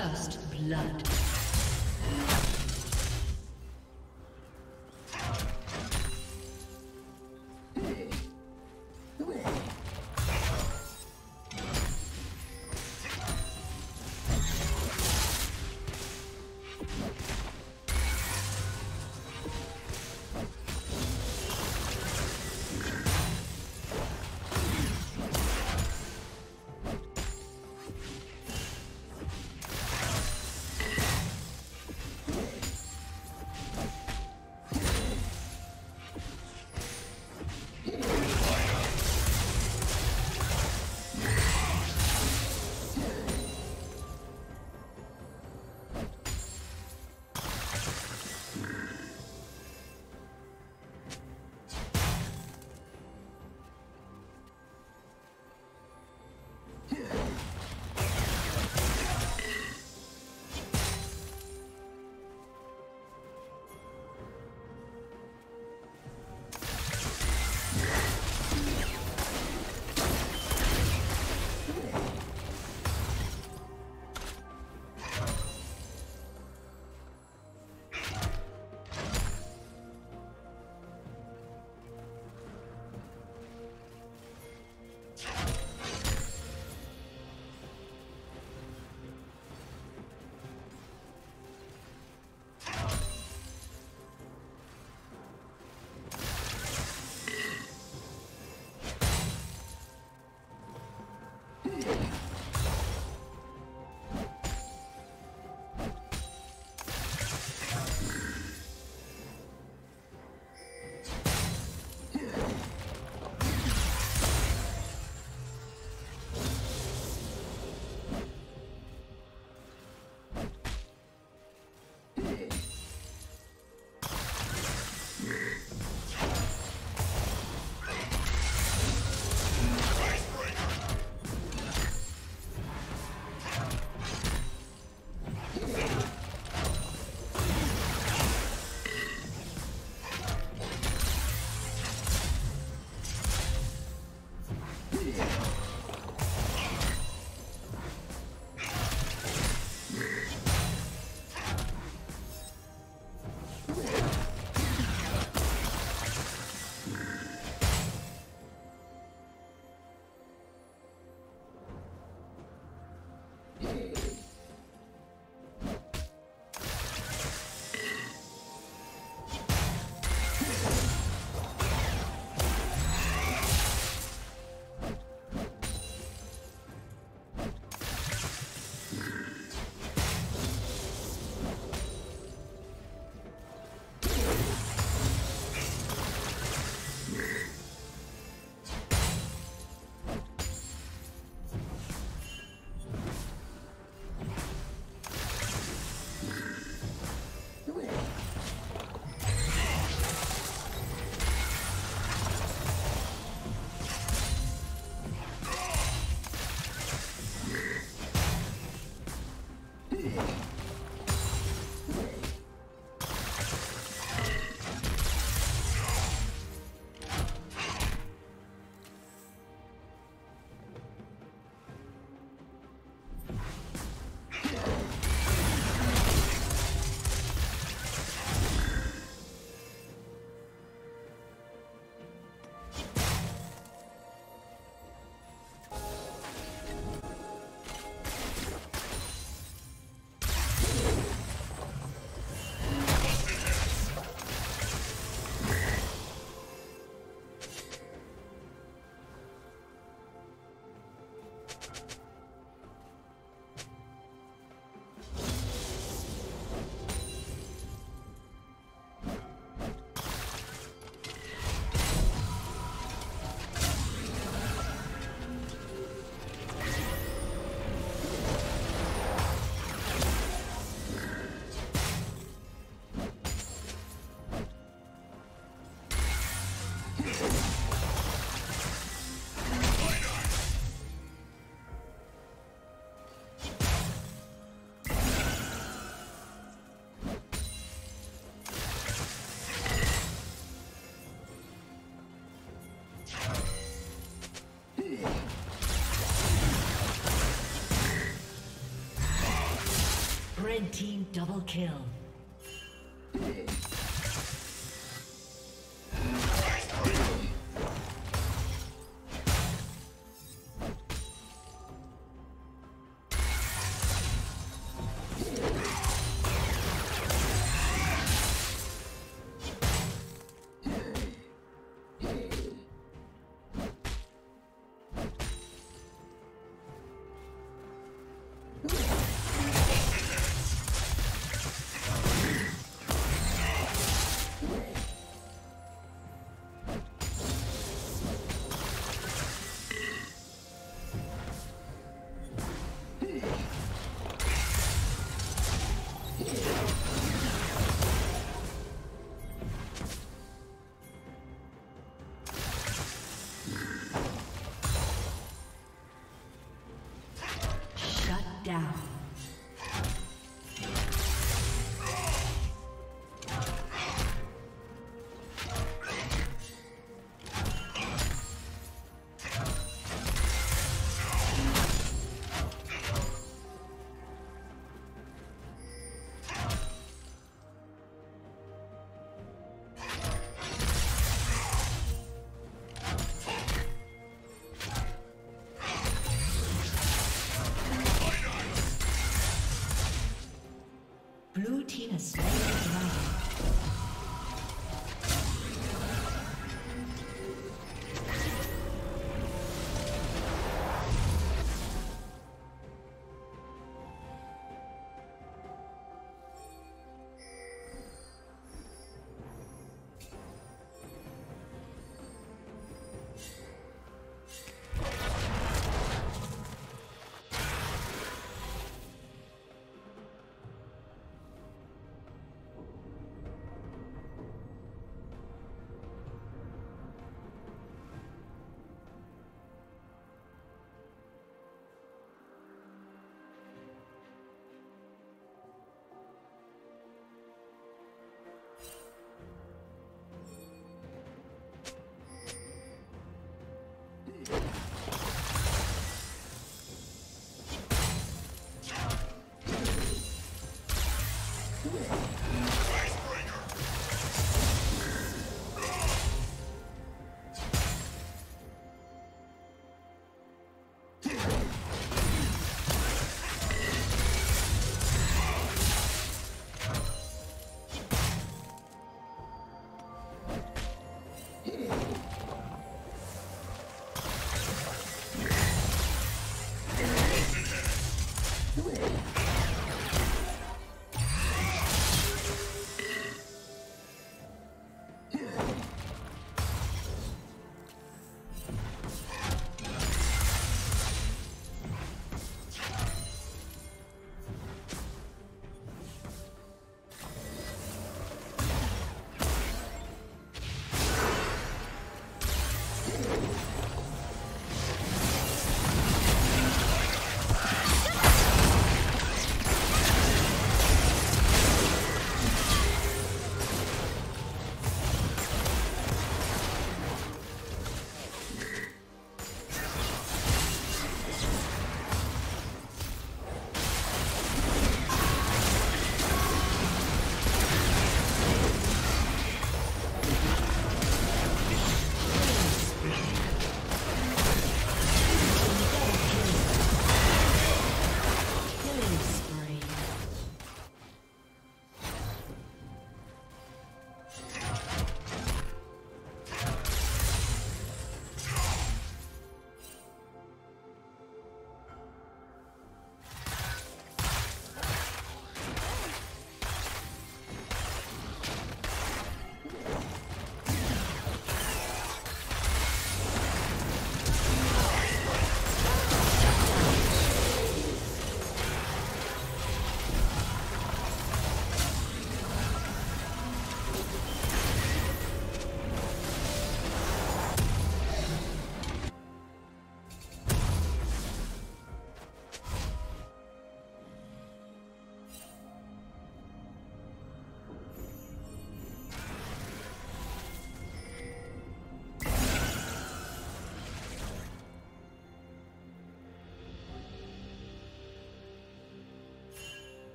First blood. Double kill. down.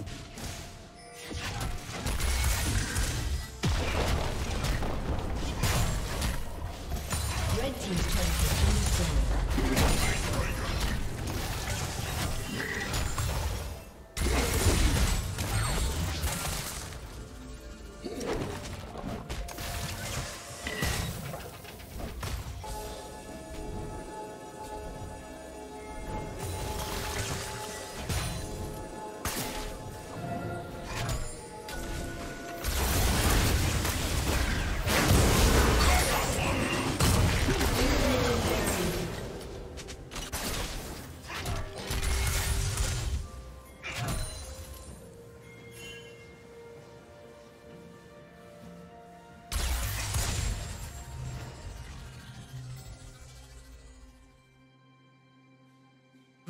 Godlike.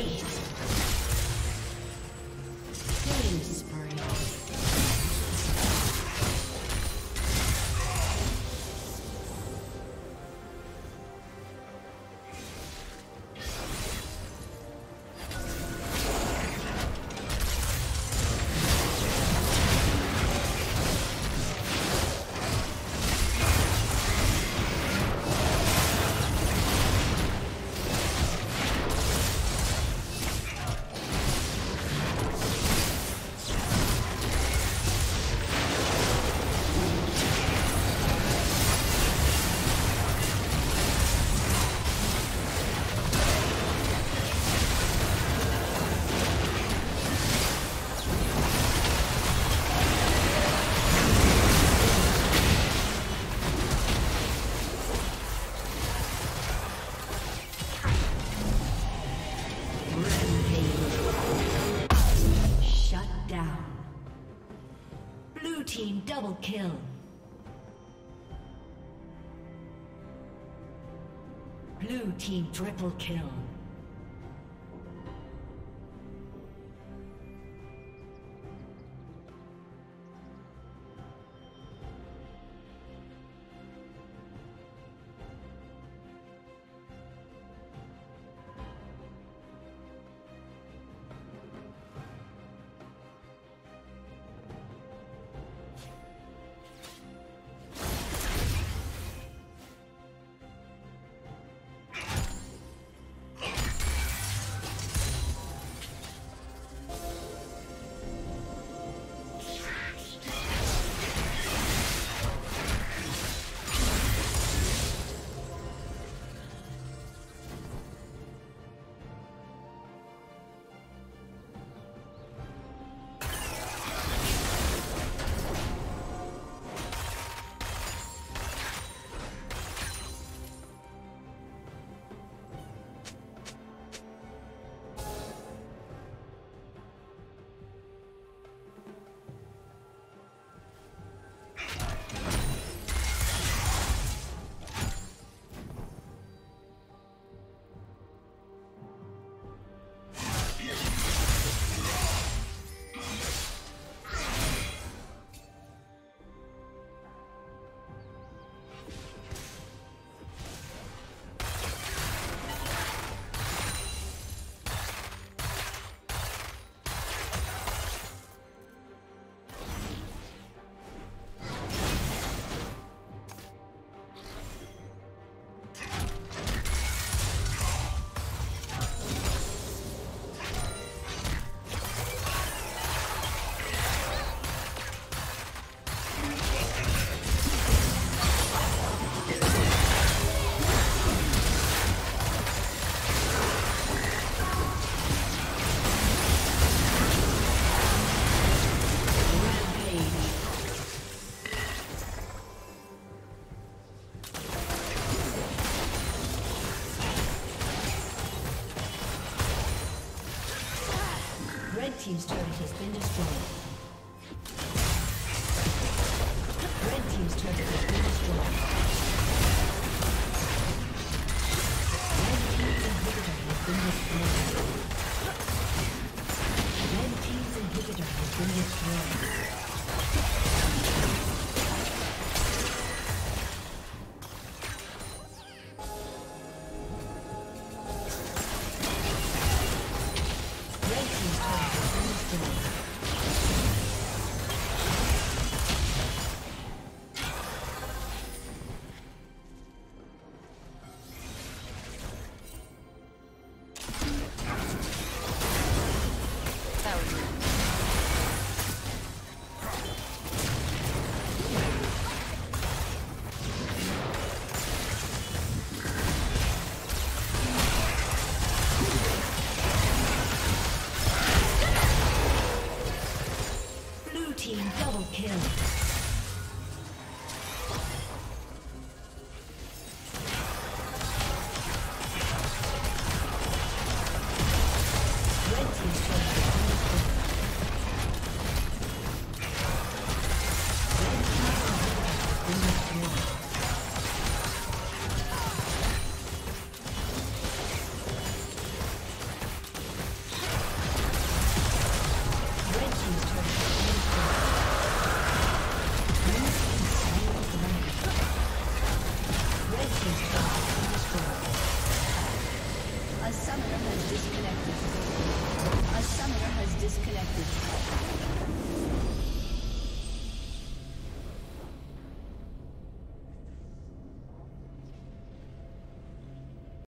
Double triple kill.